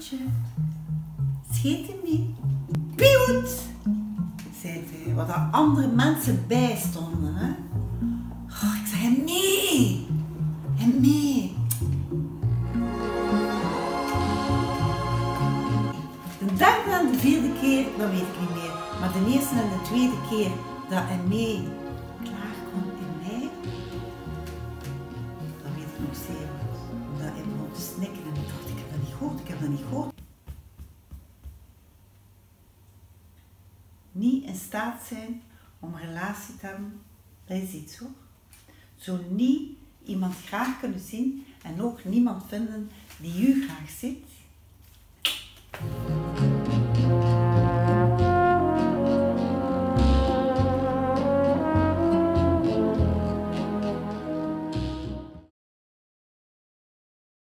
scheetje. Scheet je mee? Pieuwt! zei hij, wat er andere mensen bij stonden. Hè? Oh, ik zei, nee! En nee! De derde en de vierde keer, dat weet ik niet meer. Maar de eerste en de tweede keer dat hij mee klaar kwam in mij, dat weet ik nog zeer ik heb dat niet gehoord. Niet in staat zijn om relatie te hebben, dat is iets hoor. Zo niet iemand graag kunnen zien en ook niemand vinden die u graag ziet,